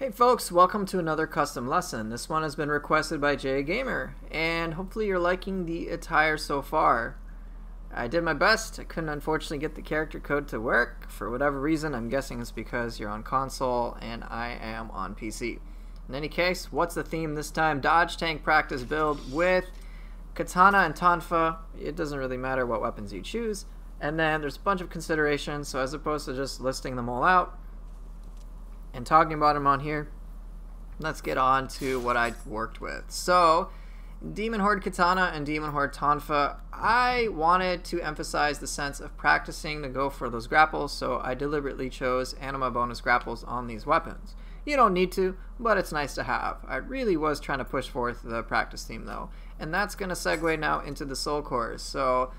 Hey folks, welcome to another custom lesson. This one has been requested by Jaye Gamer, and hopefully you're liking the attire so far. I did my best. I couldn't unfortunately get the character code to work for whatever reason. I'm guessing it's because you're on console and I am on PC. In any case, what's the theme this time? Dodge tank practice build with katana and tonfa. It doesn't really matter what weapons you choose. And then there's a bunch of considerations, so as opposed to just listing them all out, and talking about them on here, let's get on to what I worked with. So, Demon Horde Katana and Demon Horde Tonfa, I wanted to emphasize the sense of practicing to go for those grapples, so I deliberately chose anima bonus grapples on these weapons. You don't need to, but it's nice to have. I really was trying to push forth the practice theme though, and that's going to segue now into the soul cores. So,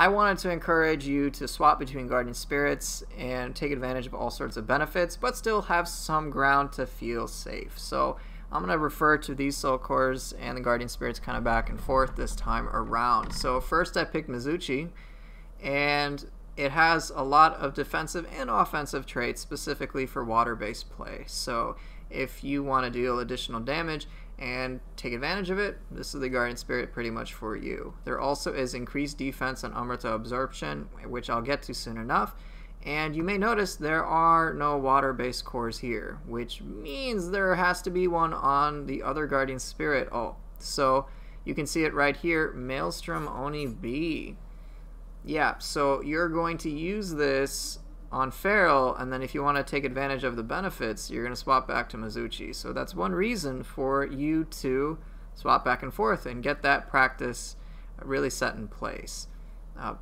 I wanted to encourage you to swap between Guardian Spirits and take advantage of all sorts of benefits, but still have some ground to feel safe. So I'm going to refer to these Soul Cores and the Guardian Spirits kind of back and forth this time around. So first I picked Mizuchi, and it has a lot of defensive and offensive traits specifically for water-based play. So if you want to deal additional damage, and take advantage of it, this is the Guardian Spirit pretty much for you. There also is increased defense and Amrita absorption, which I'll get to soon enough. And you may notice there are no water-based cores here, which means there has to be one on the other Guardian Spirit. Oh, so you can see it right here, Maelstrom Oni-bi. Yeah, so you're going to use this on Feral, and then if you want to take advantage of the benefits, you're going to swap back to Mizuchi. So that's one reason for you to swap back and forth and get that practice really set in place. Uh,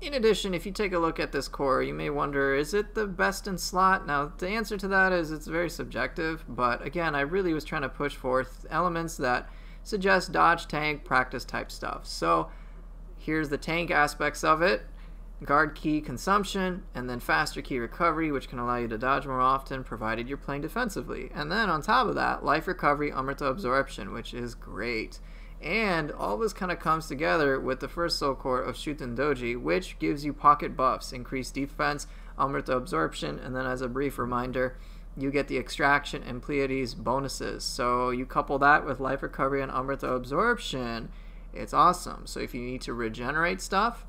in addition, if you take a look at this core, you may wonder, is it the best in slot? Now, the answer to that is it's very subjective, but again, I really was trying to push forth elements that suggest dodge tank practice type stuff. So here's the tank aspects of it guard Ki consumption, and then faster Ki recovery, which can allow you to dodge more often, provided you're playing defensively. And then on top of that, life recovery, Amrita absorption, which is great. And all this kind of comes together with the first soul core of Shuten Doji, which gives you pocket buffs, increased defense, Amrita absorption, and then as a brief reminder, you get the extraction and Pleiades bonuses. So you couple that with life recovery and Amrita absorption, it's awesome. So if you need to regenerate stuff,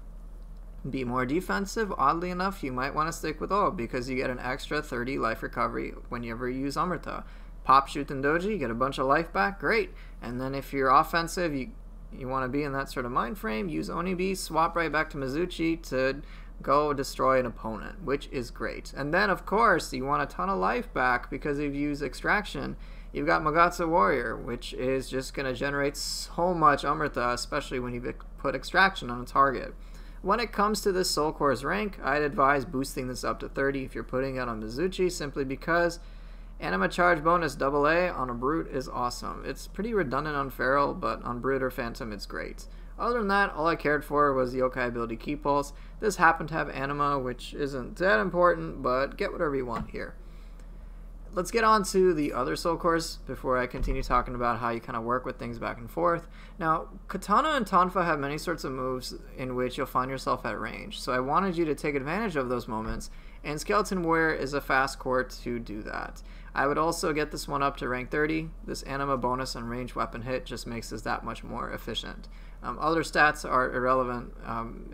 be more defensive, oddly enough, you might want to stick with all because you get an extra 30 life recovery whenever you use Amrita. Pop Shuten Doji, you get a bunch of life back, great. And then if you're offensive, you you want to be in that sort of mind frame, use Onibi, swap right back to Mizuchi to go destroy an opponent, which is great. And then, of course, you want a ton of life back because you've used Extraction. You've got Magatsu Warrior, which is just going to generate so much Amrita, especially when you put Extraction on a target. When it comes to this Soul Core's rank, I'd advise boosting this up to 30 if you're putting it on Mizuchi, simply because Anima Charge bonus AA on a Brute is awesome. It's pretty redundant on Feral, but on Brute or Phantom it's great. Other than that, all I cared for was the Yokai ability Ki Pulse. This happened to have Anima, which isn't that important, but get whatever you want here let's get on to the other soul cores before I continue talking about how you kind of work with things back and forth. Now, Katana and Tonfa have many sorts of moves in which you'll find yourself at range, so I wanted you to take advantage of those moments, and Skeleton Warrior is a fast core to do that. I would also get this one up to rank 30. This anima bonus and range weapon hit just makes this that much more efficient. Um, other stats are irrelevant, um,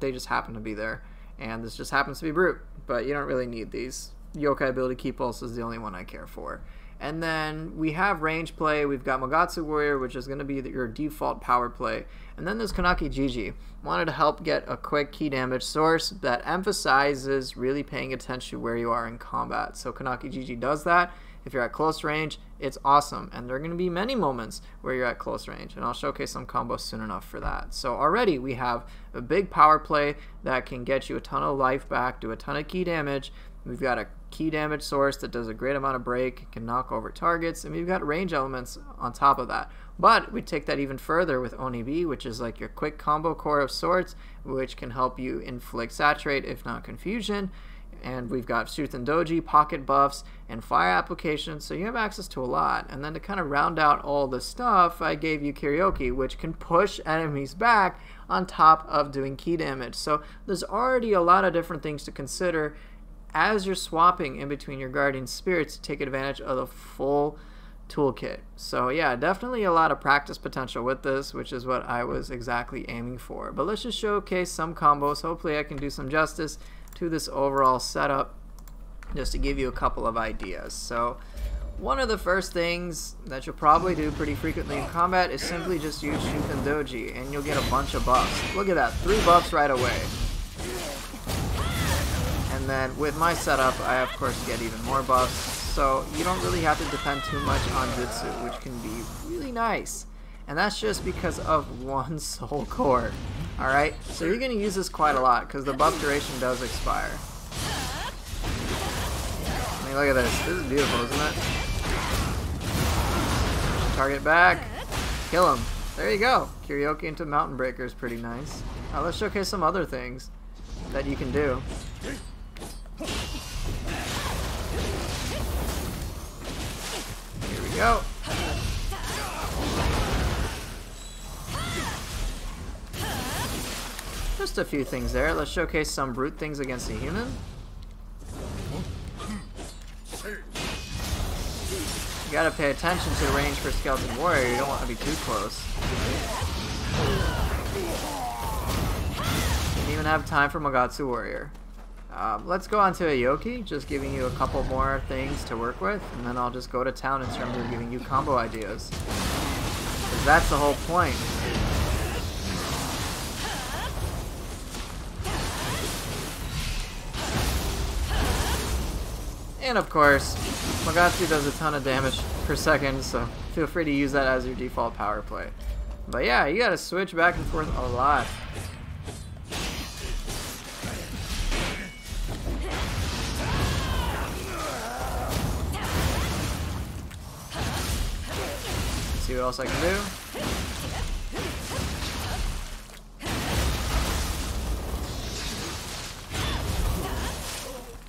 they just happen to be there, and this just happens to be brute, but you don't really need these yokai ability Ki Pulse is the only one I care for. And then we have range play. We've got Magatsu Warrior, which is going to be the, your default power play. And then there's Konaki-Jiji. Wanted to help get a quick Ki damage source that emphasizes really paying attention to where you are in combat. So Konaki-Jiji does that. If you're at close range, it's awesome. And there are going to be many moments where you're at close range. And I'll showcase some combos soon enough for that. So already we have a big power play that can get you a ton of life back, do a ton of Ki damage. We've got a Ki damage source that does a great amount of break, can knock over targets, and we've got range elements on top of that. But we take that even further with Onibi, which is like your quick combo core of sorts, which can help you inflict saturate, if not confusion. And we've got Shuten Doji, pocket buffs, and fire applications, so you have access to a lot. And then to kind of round out all the stuff, I gave you Kiryoki, which can push enemies back on top of doing Ki damage. So there's already a lot of different things to consider as you're swapping in between your guardian spirits to take advantage of the full toolkit. So yeah, definitely a lot of practice potential with this, which is what I was exactly aiming for. But let's just showcase some combos. Hopefully I can do some justice to this overall setup just to give you a couple of ideas. So one of the first things that you'll probably do pretty frequently in combat is simply just use Shuten Doji and you'll get a bunch of buffs. Look at that, three buffs right away. And then with my setup, I of course get even more buffs so you don't really have to depend too much on Jutsu, which can be really nice. And that's just because of one soul core. Alright, so you're going to use this quite a lot, because the buff duration does expire. I mean, look at this. This is beautiful, isn't it? Target back. Kill him. There you go. Kiryoki into Mountain Breaker is pretty nice. Now let's showcase some other things that you can do. Go. Just a few things there. Let's showcase some brute things against a human. You gotta pay attention to range for Skeleton Warrior. You don't want to be too close. Didn't even have time for Magatsu Warrior. Um, let's go on to Aoki, just giving you a couple more things to work with, and then I'll just go to town in terms of giving you combo ideas. Because that's the whole point. And of course, Magatsu does a ton of damage per second, so feel free to use that as your default power play. But yeah, you gotta switch back and forth a lot. What else I can do.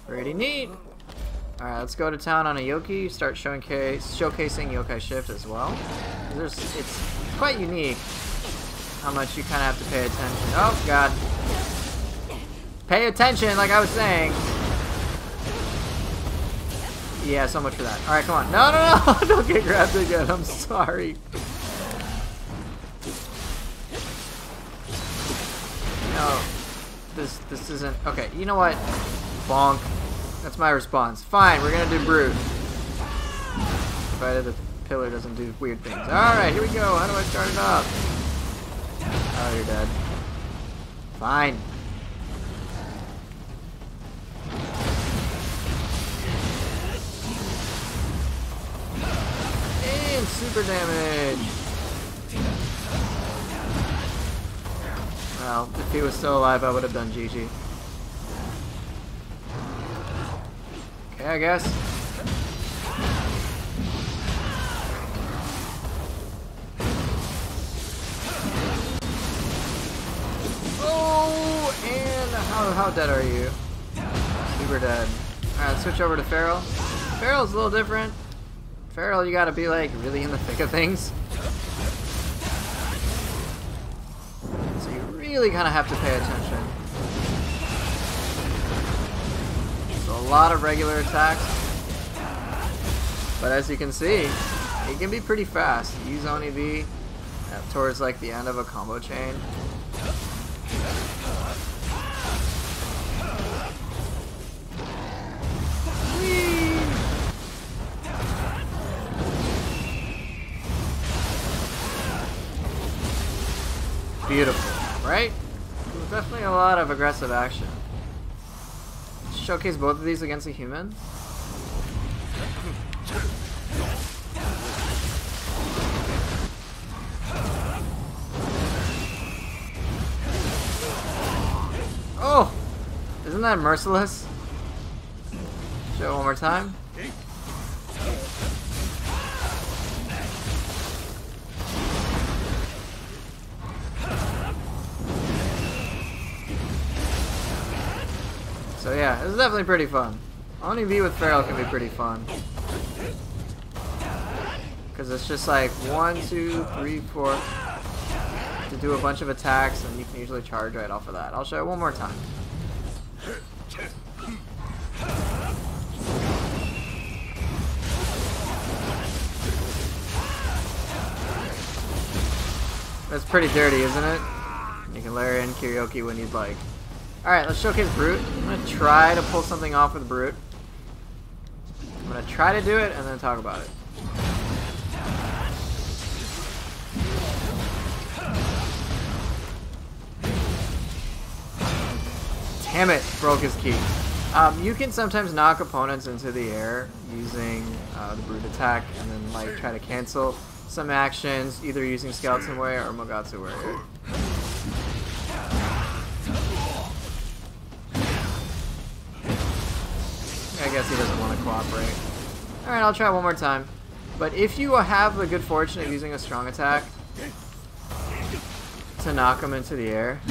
Pretty neat. Alright, let's go to town on a Yoki, start showing showcasing Yokai Shift as well. There's, it's quite unique how much you kind of have to pay attention. Oh, God. Pay attention, like I was saying. Yeah, so much for that. Alright, come on. No, no, no! Don't get grabbed again. I'm sorry. No. This this isn't... Okay, you know what? Bonk. That's my response. Fine, we're gonna do Brute. Provided the pillar doesn't do weird things. Alright, here we go. How do I start it up? Oh, you're dead. Fine. Super damage. Well, if he was still alive, I would have done GG. Okay, I guess. Oh, and how, how dead are you? Super dead. Alright, switch over to Feral. Feral's a little different. Feral, you gotta be like really in the thick of things. So you really kind of have to pay attention. So a lot of regular attacks. But as you can see, it can be pretty fast. Use Onibi uh, towards like the end of a combo chain. Beautiful, right? There's definitely a lot of aggressive action. Showcase both of these against a human. Oh! Isn't that merciless? Show it one more time. yeah, it's definitely pretty fun. Onibi with Feral can be pretty fun. Because it's just like one, two, three, four to do a bunch of attacks, and you can usually charge right off of that. I'll show it one more time. That's pretty dirty, isn't it? You can layer in Kiryoki when you'd like. Alright, let's showcase Brute. I'm going to try to pull something off with Brute. I'm going to try to do it and then talk about it. Damn it, broke his Ki. Um, you can sometimes knock opponents into the air using uh, the Brute attack and then like try to cancel some actions either using Skeleton Warrior or Magatsu Warrior. Cooperate. Alright, I'll try one more time. But if you have the good fortune of using a strong attack to knock him into the air,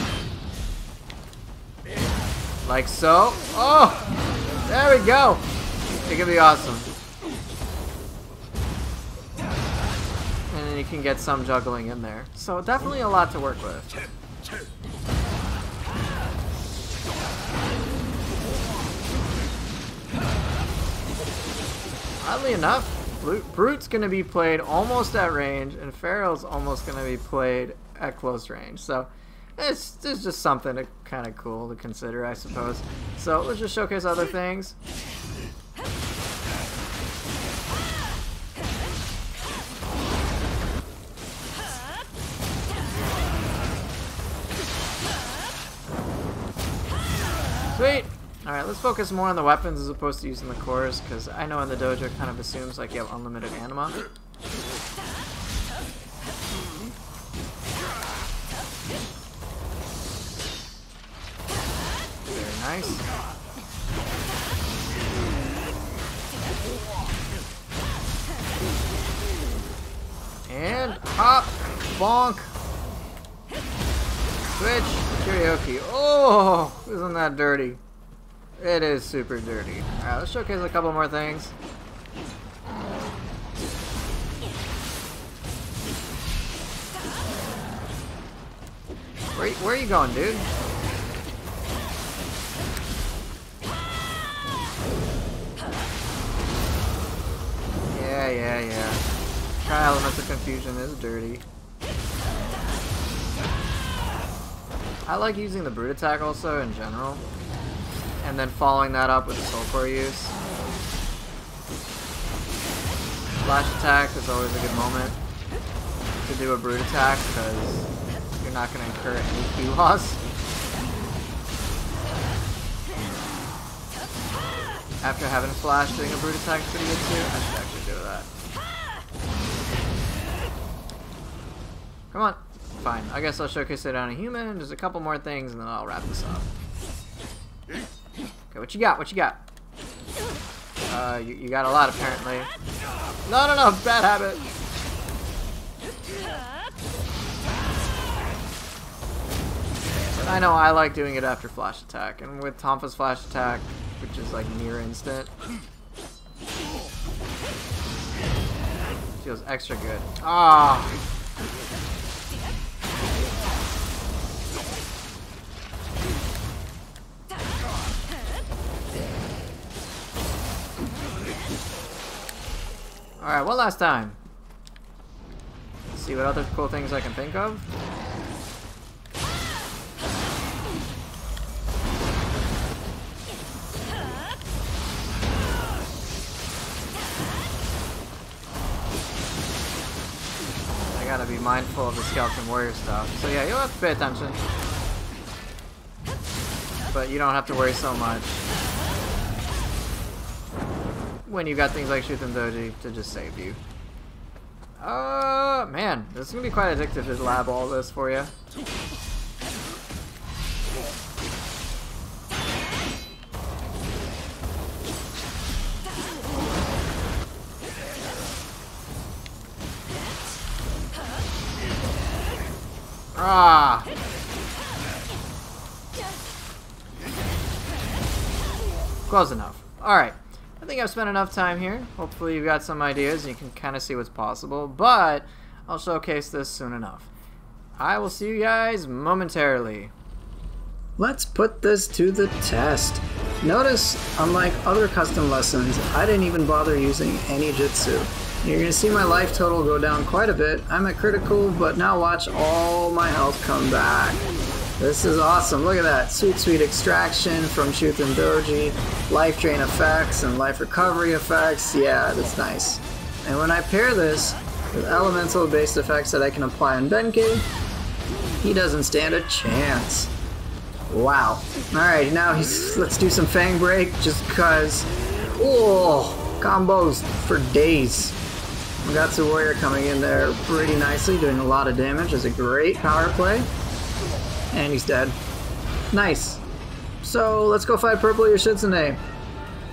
like so. Oh! There we go! It can be awesome. And then you can get some juggling in there. So definitely a lot to work with. Oddly enough, Brute's going to be played almost at range, and Feral's almost going to be played at close range. So it's, it's just something kind of cool to consider, I suppose. So let's just showcase other things. Alright, let's focus more on the weapons as opposed to using the cores, because I know in the dojo it kind of assumes like you have unlimited anima. Very nice. And hop, bonk, switch, Kiryoki. Oh, isn't that dirty? It is super dirty. Alright, let's showcase a couple more things. Where, where are you going, dude? Yeah, yeah, yeah. Try Elements of Confusion is dirty. I like using the Brute attack also in general and then following that up with the Soul Core use. Flash attack is always a good moment to do a Brute attack because you're not going to incur any Ki loss. After having Flash, doing a Brute attack is pretty good too. I should actually do that. Come on. Fine. I guess I'll showcase it on a human. There's a couple more things and then I'll wrap this up. Okay, what you got? What you got? Uh, you, you got a lot apparently. No, no, no, bad habit. But I know I like doing it after flash attack, and with Tonfa's flash attack, which is like near instant, feels extra good. Ah. Oh. Alright, one last time. Let's see what other cool things I can think of. I gotta be mindful of the Skeleton Warrior stuff. So yeah, you'll have to pay attention. But you don't have to worry so much when you got things like Shuten Doji to just save you. Uh, man, this is gonna be quite addictive to lab all this for you. Ah! Close enough. Alright. Think I've spent enough time here. Hopefully you've got some ideas and you can kind of see what's possible, but I'll showcase this soon enough. I will see you guys momentarily. Let's put this to the test. Notice, unlike other custom lessons, I didn't even bother using any Jutsu. You're to see my life total go down quite a bit. I'm at critical, but now watch all my health come back. This is awesome. Look at that. Sweet, sweet extraction from Shuten Doji, life drain effects and life recovery effects. Yeah, that's nice. And when I pair this with elemental based effects that I can apply on Benkei, he doesn't stand a chance. Wow. Alright, now he's let's do some Fang Break just cause oh combos for days. Magatsu Warrior coming in there pretty nicely, doing a lot of damage. Is a great power play. And he's dead. Nice. So let's go fight Purple Yoshitsune.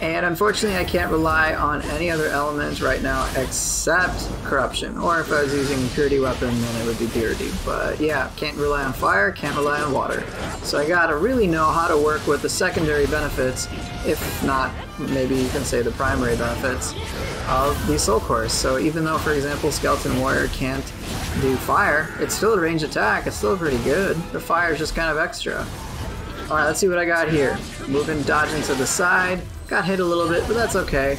And unfortunately, I can't rely on any other elements right now except Corruption. Or if I was using a Purity Weapon, then it would be Purity. But yeah, can't rely on Fire, can't rely on Water. So I gotta really know how to work with the secondary benefits, if not, maybe you can say the primary benefits, of the Soul Cores. So even though, for example, Skeleton Warrior can't do Fire, it's still a range attack, it's still pretty good. The Fire is just kind of extra. Alright, let's see what I got here. Moving, dodging to the side. Got hit a little bit, but that's okay.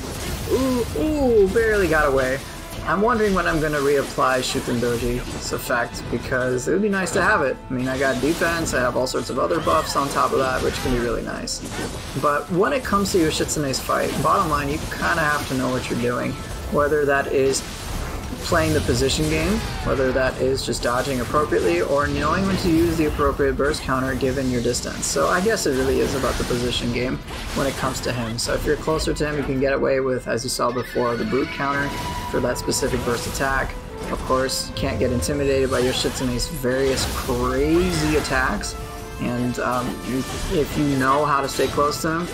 Ooh, ooh, barely got away. I'm wondering when I'm going to reapply Shuten Doji's effect, because it would be nice to have it. I mean, I got defense, I have all sorts of other buffs on top of that, which can be really nice. But when it comes to Yoshitsune's fight, bottom line, you kind of have to know what you're doing. Whether that is playing the position game, whether that is just dodging appropriately or knowing when to use the appropriate burst counter given your distance. So I guess it really is about the position game when it comes to him. So if you're closer to him, you can get away with, as you saw before, the brute counter for that specific burst attack. Of course, you can't get intimidated by Yoshitsune's various crazy attacks. And um, if you know how to stay close to him,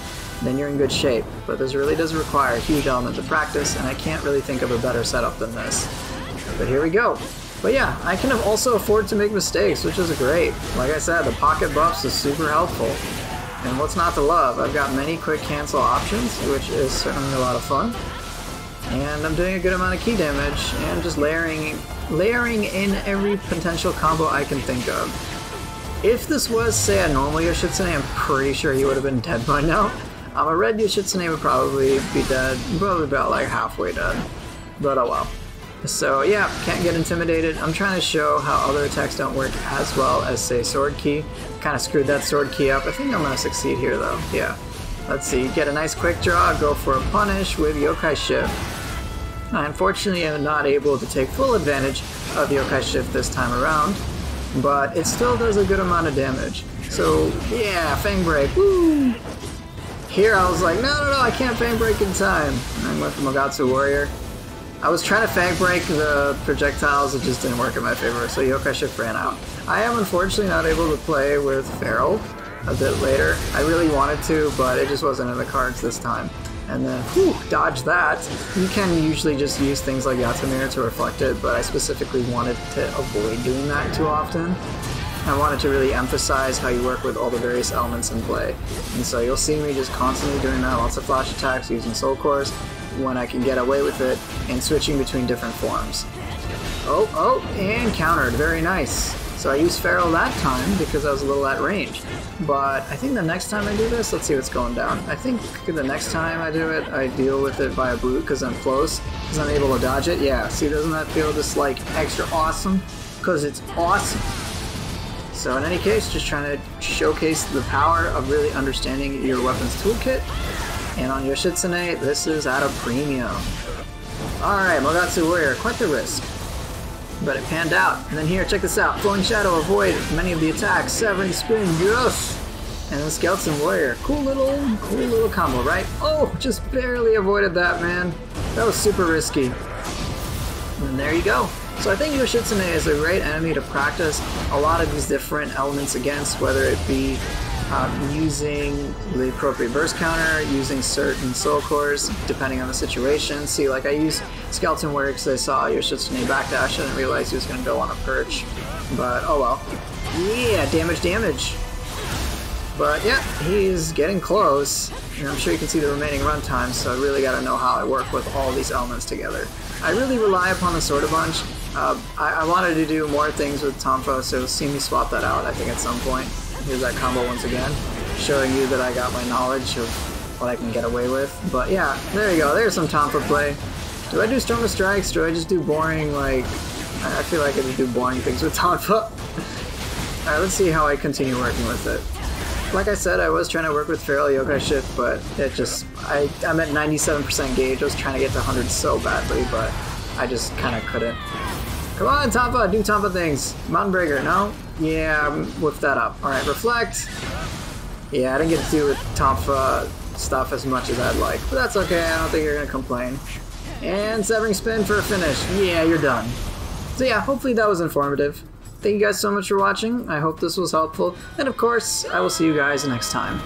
then you're in good shape. But this really does require a huge element of practice, and I can't really think of a better setup than this. But here we go. But yeah, I can also afford to make mistakes, which is great. Like I said, the pocket buffs is super helpful. And what's not to love? I've got many quick cancel options, which is certainly a lot of fun. And I'm doing a good amount of Ki damage, and just layering, layering in every potential combo I can think of. If this was, say, a normal Yoshitsune, I'm pretty sure he would have been dead by now. Um, a red Yoshitsune would probably be dead, probably about like halfway dead. But oh well. So yeah, can't get intimidated. I'm trying to show how other attacks don't work as well as say Sword Key. Kind of screwed that Sword Key up. I think I'm to succeed here though. Yeah. Let's see, get a nice quick draw, go for a punish with Yokai Shift. I unfortunately am not able to take full advantage of Yokai Shift this time around, but it still does a good amount of damage. So yeah, Fang Break, woo! Here I was like, no, no, no, I can't Fang Break in time. And I went for Magatsu Warrior. I was trying to Fang Break the projectiles, it just didn't work in my favor, so Yokai Shift ran out. I am unfortunately not able to play with Feral a bit later. I really wanted to, but it just wasn't in the cards this time. And then, whew, dodge that. You can usually just use things like Yatsumir to reflect it, but I specifically wanted to avoid doing that too often. I wanted to really emphasize how you work with all the various elements in play. And so you'll see me just constantly doing that, lots of flash attacks using Soul Cores when I can get away with it, and switching between different forms. Oh, oh, and countered, very nice. So I used Feral that time because I was a little at range. But I think the next time I do this, let's see what's going down. I think the next time I do it, I deal with it by a brute because I'm close, because I'm able to dodge it. Yeah, see, doesn't that feel just like extra awesome? Because it's awesome. So in any case, just trying to showcase the power of really understanding your weapons toolkit. And on Yoshitsune, this is at a premium. Alright, Magatsu Warrior, quite the risk. But it panned out. And then here, check this out. Flowing Shadow, avoid many of the attacks. Severing Spin, yes! And then Skeleton Warrior. Cool little, cool little combo, right? Oh, just barely avoided that, man. That was super risky. And there you go. So I think Yoshitsune is a great enemy to practice a lot of these different elements against, whether it be um, using the appropriate burst counter, using certain soul cores, depending on the situation. See, like I use Skeleton Warrior because I saw Yoshitsune backdash, I didn't realize he was going to go on a perch. But oh well. Yeah, damage, damage. But yeah, he's getting close. And I'm sure you can see the remaining runtime, so I really got to know how I work with all these elements together. I really rely upon the Sorta Bunch. Uh, I, I, wanted to do more things with Tonfa, so see me swap that out, I think, at some point. Here's that combo once again. showing you that I got my knowledge of what I can get away with. But yeah, there you go. There's some Tonfa play. Do I do Stronger Strikes? Do I just do boring, like... I feel like I just do boring things with Tonfa. Alright, let's see how I continue working with it. Like I said, I was trying to work with Feral Yokai Shift, but it just... I, I'm at 97% gauge. I was trying to get to 100 so badly, but I just kind of couldn't. Come on, Tonfa, do Tonfa things. Mountain Breaker, no? Yeah, whip that up. Alright, Reflect. Yeah, I didn't get to do with Tonfa stuff as much as I'd like, but that's okay, I don't think you're gonna complain. And Severing Spin for a finish. Yeah, you're done. So yeah, hopefully that was informative. Thank you guys so much for watching, I hope this was helpful, and of course, I will see you guys next time.